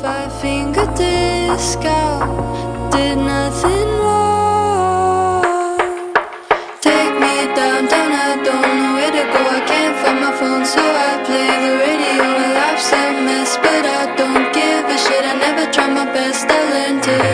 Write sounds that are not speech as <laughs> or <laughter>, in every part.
Five finger disco did nothing wrong. Take me downtown, I don't know where to go. I can't find my phone, so I play the radio. My life's a mess, but I don't give a shit. I never try my best. I learn to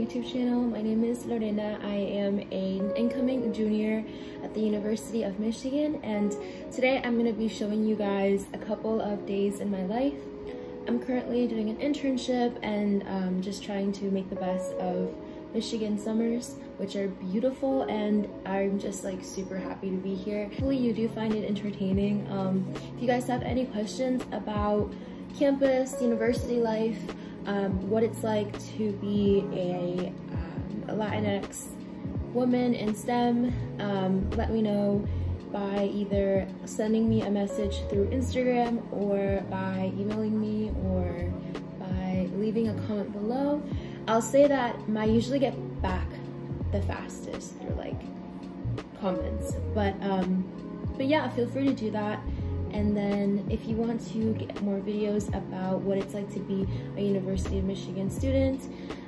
YouTube channel. My name is Lorena. I am an incoming junior at the University of Michigan, and today I'm gonna be showing you guys a couple of days in my life. I'm currently doing an internship and um, just trying to make the best of Michigan summers, which are beautiful, and I'm just like super happy to be here. Hopefully you do find it entertaining. Um, if you guys have any questions about campus, university life, um, what it's like to be a, um, a Latinx woman in STEM, um, let me know by either sending me a message through Instagram or by emailing me or by leaving a comment below. I'll say that I usually get back the fastest through like comments, but um, but yeah, feel free to do that. And then if you want to get more videos about what it's like to be a University of Michigan student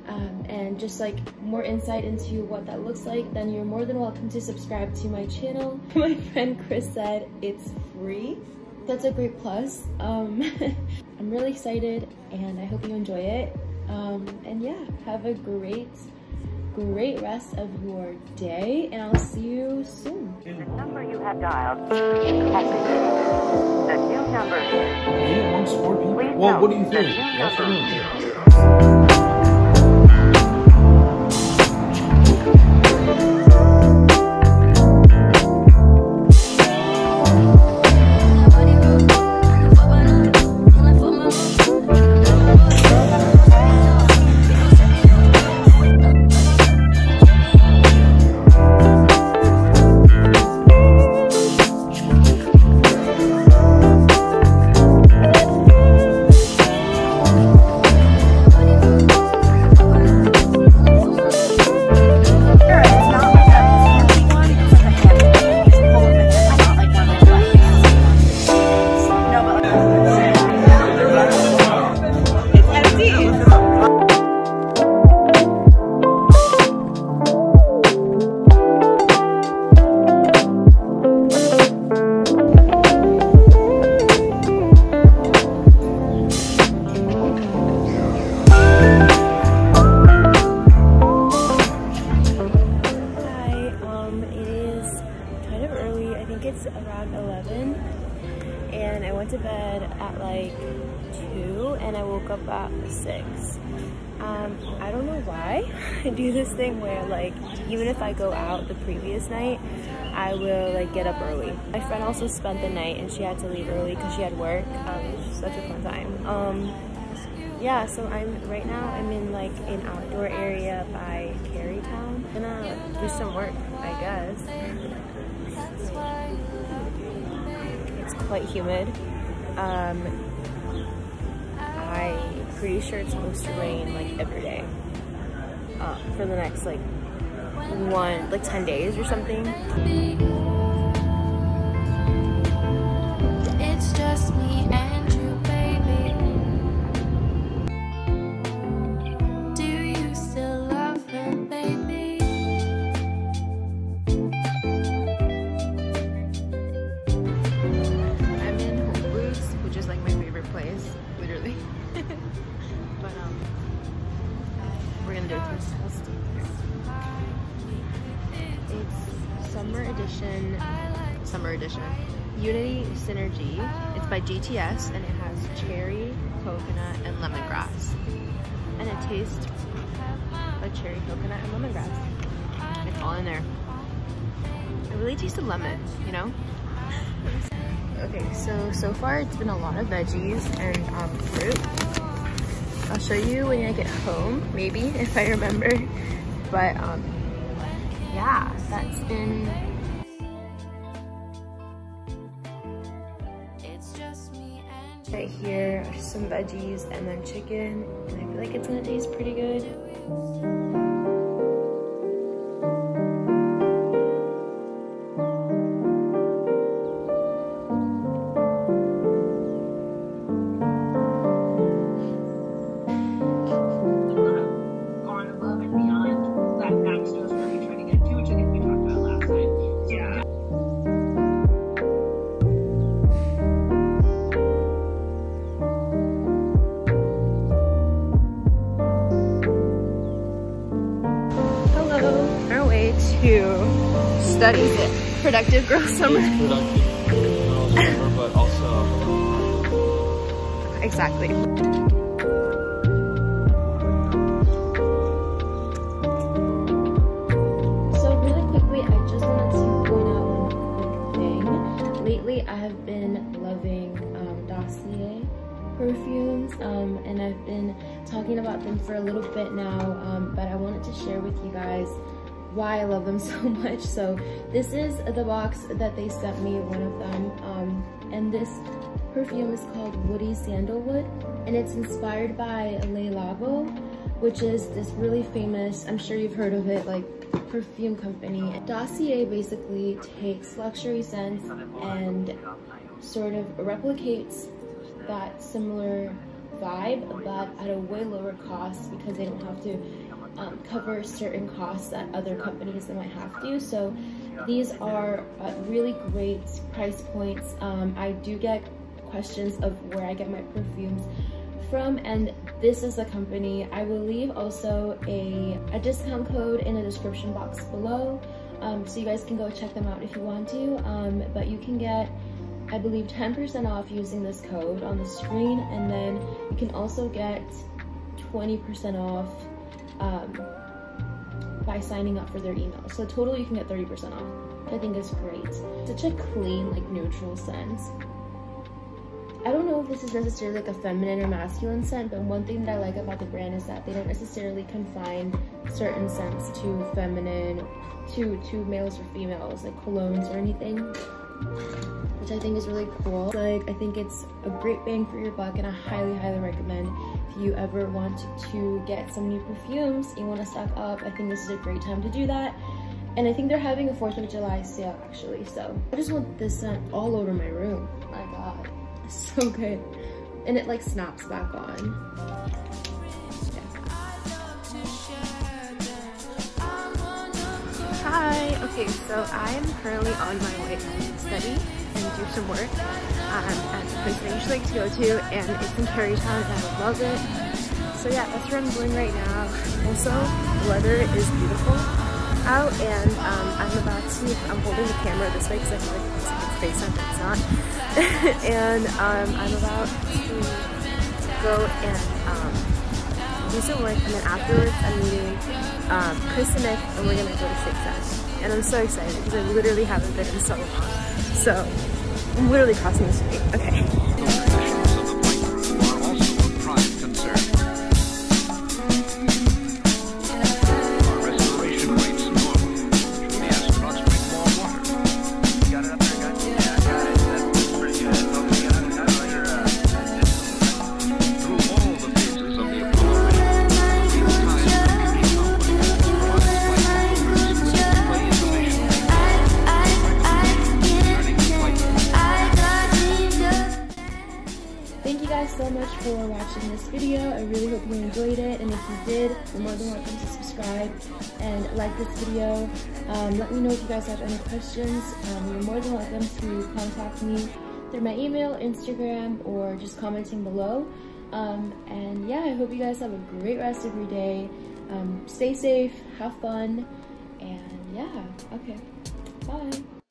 um, and just like more insight into what that looks like, then you're more than welcome to subscribe to my channel. <laughs> My friend Chris said it's free. That's a great plus. Um, <laughs> I'm really excited and I hope you enjoy it. Um, and yeah, have a great, great rest of your day and I'll see you soon. The number you have dialed has been changed. The new number is Yeah, amongst four people. Well, what do you note think? It's around 11. And I went to bed at like 2 and I woke up at 6. Um, I don't know why <laughs> I do this thing where like even if I go out the previous night, I will like get up early. My friend also spent the night and she had to leave early because she had work. Um, it was such a fun time. Um, yeah, so I'm right now I'm in like an outdoor area by Kerrytown. Gonna do some work, I guess. <laughs> It's quite humid. Um, I'm pretty sure it's supposed to rain like every day uh, for the next like one like 10 days or something. Summer edition, summer edition, Unity Synergy. It's by GTS and it has cherry, coconut, and lemongrass. And it tastes like cherry, coconut, and lemongrass. It's all in there. It really tasted lemon, you know? Okay, so, so far it's been a lot of veggies and um, fruit. I'll show you when I get home, maybe, <laughs> if I remember. But um, yeah, that's been right here some veggies and then chicken and I feel like it's gonna taste pretty good. To study productive girl summer. productive girl summer, but also Exactly. So really quickly, I just wanted to point out one quick thing. Lately, I have been loving um, Dossier perfumes, um, and I've been talking about them for a little bit now, um, but I wanted to share with you guys why I love them <laughs> so much. So this is the box that they sent me, one of them, um, and this perfume is called Woody Sandalwood, and it's inspired by Le Labo, which is this really famous, I'm sure you've heard of it, like perfume company. Dossier basically takes luxury scents and sort of replicates that similar vibe, but at a way lower cost because they don't have to um, cover certain costs that other companies might have to. So these are uh, really great price points. Um, I do get questions of where I get my perfumes from and this is the company. I will leave also a, a discount code in the description box below um, so you guys can go check them out if you want to. Um, but you can get, I believe, 10% off using this code on the screen and then you can also get 20% off um, by signing up for their email. So total you can get 30% off, I think is great. Such a clean, like neutral scent. I don't know if this is necessarily like a feminine or masculine scent, but one thing that I like about the brand is that they don't necessarily confine certain scents to feminine, to, to males or females, like colognes or anything, which I think is really cool. Like, I think it's a great bang for your buck and I highly, highly recommend you ever want to get some new perfumes, you want to stock up, I think this is a great time to do that. And I think they're having a 4th of July sale actually, so I just want this scent all over my room. My god, so good. And it like snaps back on. Hi, okay, so I am currently on my way to study do some work um, at the place that I usually like to go to, and it's in Kerrytown, and I love it. So yeah, that's where I'm going right now. Also, the weather is beautiful out, and um, I'm about to, I'm holding the camera this way because I feel like it's, it's face up, it's not. <laughs> and um, I'm about to go and um, do some work, and then afterwards I'm meeting um, Chris and Nick, and we're gonna go to Six Sense. And I'm so excited because I literally haven't been in so long. So literally crossing the street. Okay. For watching this video. I really hope you enjoyed it. And if you did, you're more than welcome to subscribe and like this video. Um, let me know if you guys have any questions. Um, you're more than welcome to contact me through my email, Instagram, or just commenting below. Um, and yeah, I hope you guys have a great rest of your day. Um, stay safe, have fun, and yeah, okay, bye.